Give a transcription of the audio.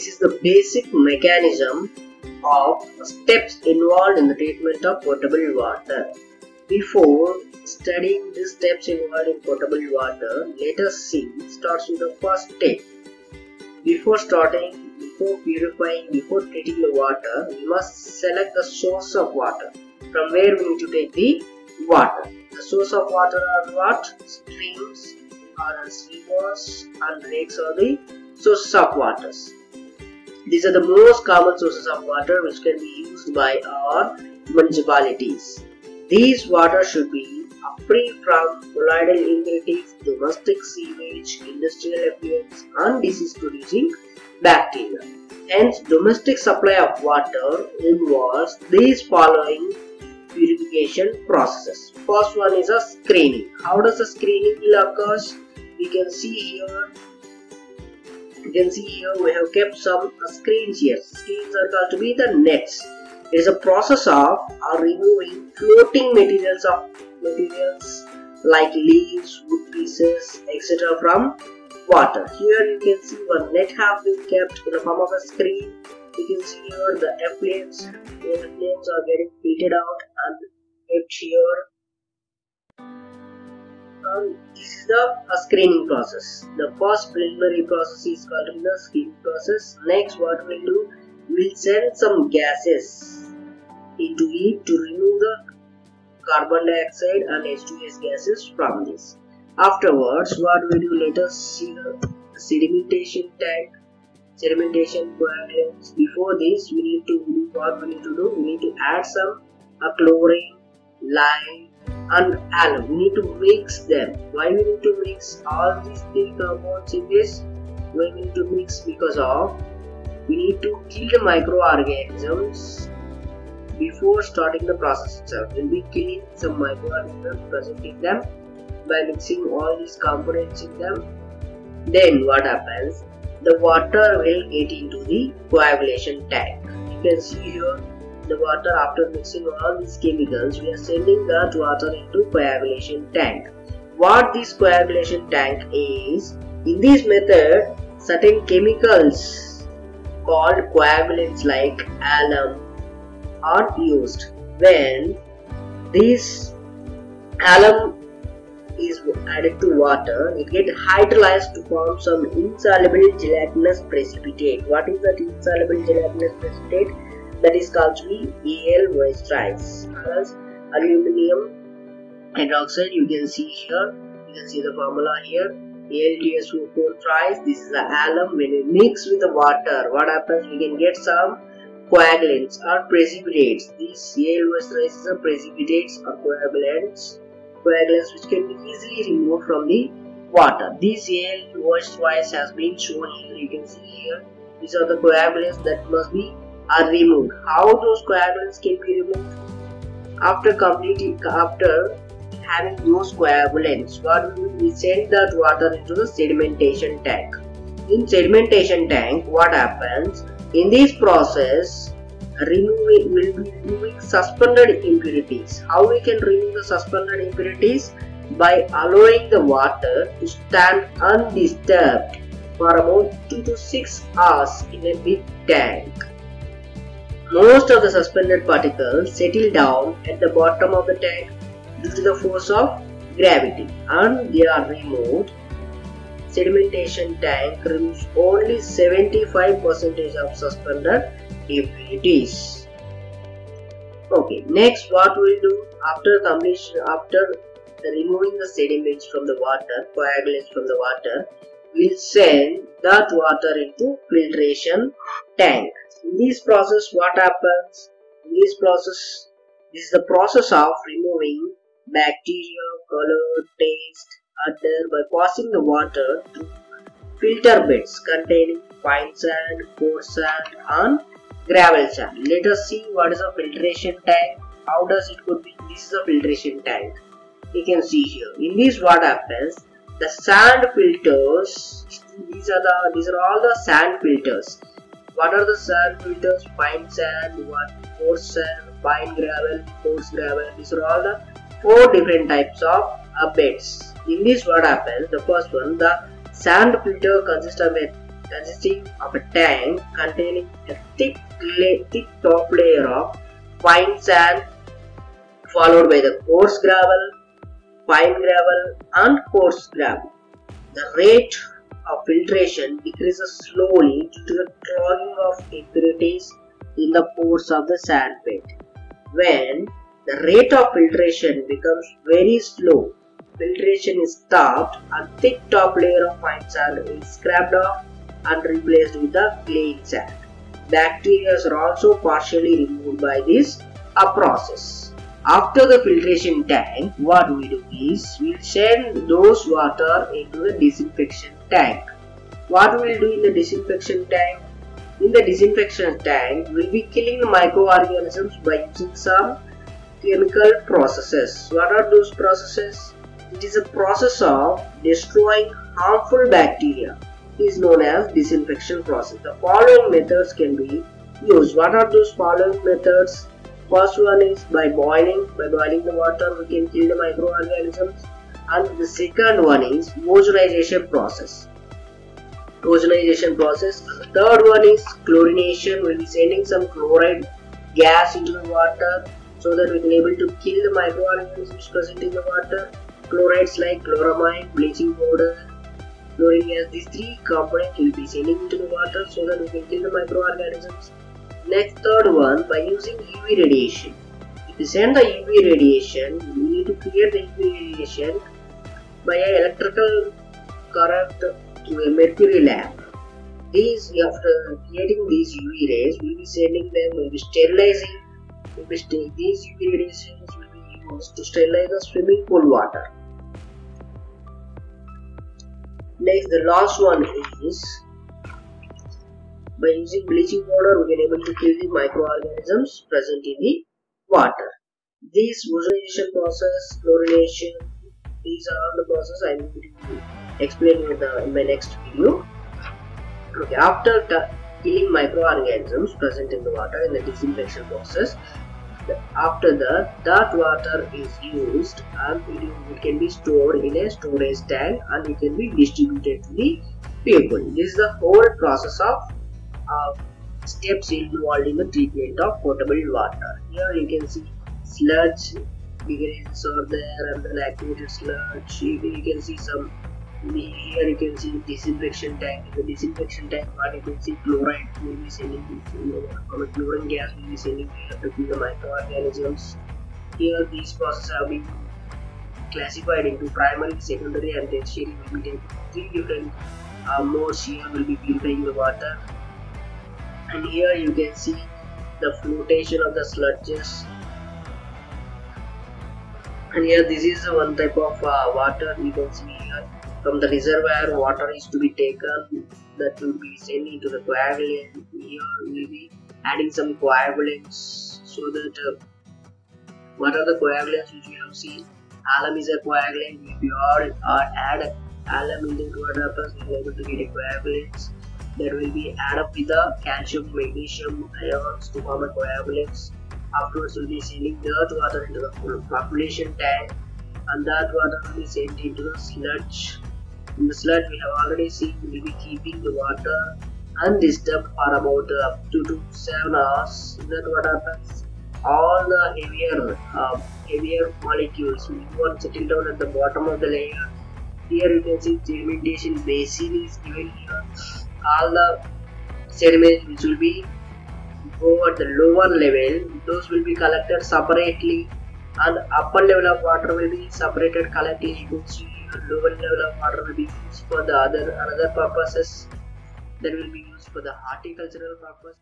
this is the basic mechanism of steps involved in the treatment of potable water. Before studying the steps involved in potable water, let us see starts with the first step. Before starting, before purifying, before treating the water, we must select the source of water from where we need to take the water. The source of water are what? Streams or rivers and lakes are the sources of waters. These are the most common sources of water which can be used by our municipalities. These water should be free from colloidal impurities, domestic sewage, industrial effluents and disease producing bacteria. Hence, domestic supply of water involves these following purification processes. First one is a screening. How does a screening occur? We can see here you can see here we have kept some screens here. Screens are called to be the nets. It is a process of removing floating materials of materials like leaves, wood pieces, etc. from water. Here you can see one net have been kept in the form of a screen. You can see here the effluents, the effluents are getting filtered out and kept here. And this is the screening process. The first preliminary process is called the screening process. Next, what we'll do, we'll send some gases into it to remove the carbon dioxide and H2S gases from this. Afterwards, what we do, let us see the sedimentation tank, sedimentation coagulants. Before this, we need to do what we need to do, we need to add some chlorine, lime and alum. We need to mix them. Why we need to mix all these three compounds in this? We need to mix because of we need to kill the microorganisms before starting the process itself. We'll be killing some microorganisms, present in them by mixing all these components in them. Then what happens? The water will get into the coagulation tank. You can see here the water after mixing all these chemicals, we are sending that water into coagulation tank. What this coagulation tank is, in this method, certain chemicals called coagulants like alum are used. When this alum is added to water, it gets hydrolyzed to form some insoluble gelatinous precipitate. What is that insoluble gelatinous precipitate? That is called to be Al moisturize. As aluminum hydroxide, you can see here. You can see the formula here. AlTSO4 tries. This is the alum. When we mix with the water, what happens? We can get some coagulants or precipitates. These Al moisturizers are precipitates or coagulants coagulants which can be easily removed from the water. This Al washed twice has been shown here. You can see here. These are the coagulants that must be are removed. How those coagulants can be removed? After completing after having those coagulants, what we do? We send that water into the sedimentation tank. In sedimentation tank, what happens? In this process, removing will be removing suspended impurities. How we can remove the suspended impurities? By allowing the water to stand undisturbed for about 2 to 6 hours in a big tank. Most of the suspended particles settle down at the bottom of the tank due to the force of gravity and they are removed. Sedimentation tank removes only 75% of suspended impurities. Okay, next what we'll do after completion, after removing the sediments from the water, coagulants from the water, we'll send that water into filtration tank. In this process, what happens? In this process, this is the process of removing bacteria, color, taste, odor by passing the water through filter beds containing fine sand, coarse sand, and gravel sand. Let us see what is a filtration tank. How does it could be? This is a filtration tank. You can see here. In this, what happens? The sand filters. These are the. These are all the sand filters. What are the sand filters? Fine sand, what coarse sand, fine gravel, coarse gravel. These are all the four different types of uh, beds. In this, what happens? The first one, the sand filter consists of a consisting of a tank containing a thick, thick top layer of fine sand followed by the coarse gravel, fine gravel and coarse gravel. The rate filtration decreases slowly due to the clogging of impurities in the pores of the sand bed. When the rate of filtration becomes very slow, filtration is stopped and thick top layer of fine sand is scraped off and replaced with the clean sand. Bacteria are also partially removed by this a process. After the filtration tank, what we do is we'll send those water into the disinfection tank. What we'll do in the disinfection tank? In the disinfection tank, we'll be killing the microorganisms by using some chemical processes. What are those processes? It is a process of destroying harmful bacteria. It is known as disinfection process. The following methods can be used. What are those following methods? First one is by boiling. By boiling the water, we can kill the microorganisms. And the second one is ozonization process. Ozonization process. Third one is chlorination. We'll be sending some chloride gas into the water so that we can able to kill the microorganisms present in the water. Chlorides like chloramine, bleaching powder, chlorine gas. These three components will be sending into the water so that we can kill the microorganisms. Next third one by using UV radiation. If we send the UV radiation, we need to create the UV radiation by an electrical current to a mercury lamp. These after creating these UV rays, we will be sending them, we will be sterilizing. We will be these UV radiations will be used to sterilize the swimming pool water. Next, the last one is by using bleaching powder, we can able to kill the microorganisms present in the water. This ozonization process, chlorination, these are all the processes I will explain in, the, in my next video. Okay, after killing microorganisms present in the water in the disinfection process, after that, that water is used and it can be stored in a storage tank and it can be distributed to the people. This is the whole process of uh, steps involved in the treatment of potable water. Here you can see sludge ingredients are there and then activated sludge. You, you can see some here you can see disinfection tank. In the disinfection tank part you can see chloride will be sending from a chlorine gas will be sending to the microorganisms. Here these processes have been classified into primary, secondary and tertiary three different uh, modes here will be purifying the water and here you can see the flotation of the sludges. And here this is one type of uh, water. You can see here from the reservoir water is to be taken. That will be sent into the coagulant. Here we will be adding some coagulants so that uh, what are the coagulants which we have seen? Alum is a coagulant. If you add, alum into what happens we are able to get coagulants that will be added up with the calcium magnesium ions to form a coagulants. Afterwards we'll be sending that water into the population tank and that water will be sent into the sludge. In the sludge we have already seen we will be keeping the water undisturbed for about uh, 2 to 7 hours. That what happens? All the heavier uh, heavier molecules will settle down at the bottom of the layer. Here you can see sedimentation basin is given here all the sediments which will be over the lower level those will be collected separately. And upper level of water will be separated collected you lower level of water will be used for the other another purposes. That will be used for the horticultural purpose